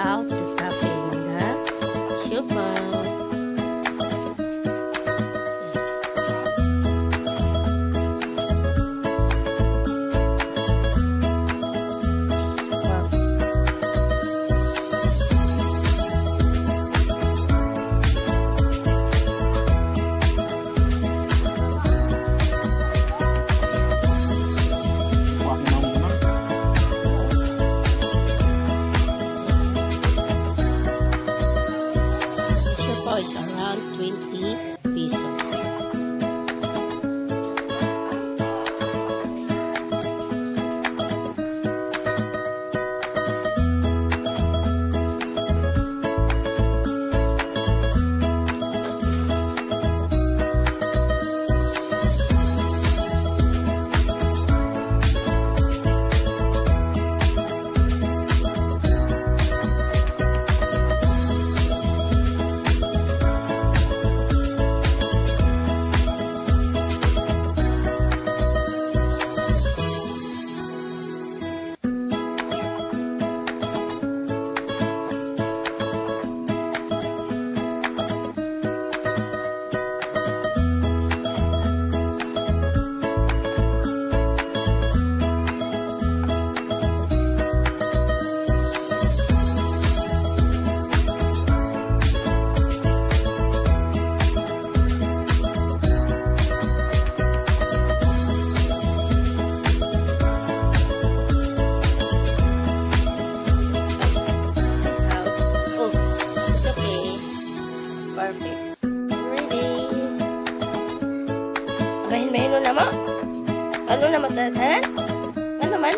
Out the kafin da shifa. Perfect. Ready. Abahin-bahin mo naman. Ano naman tatanan? Ano naman?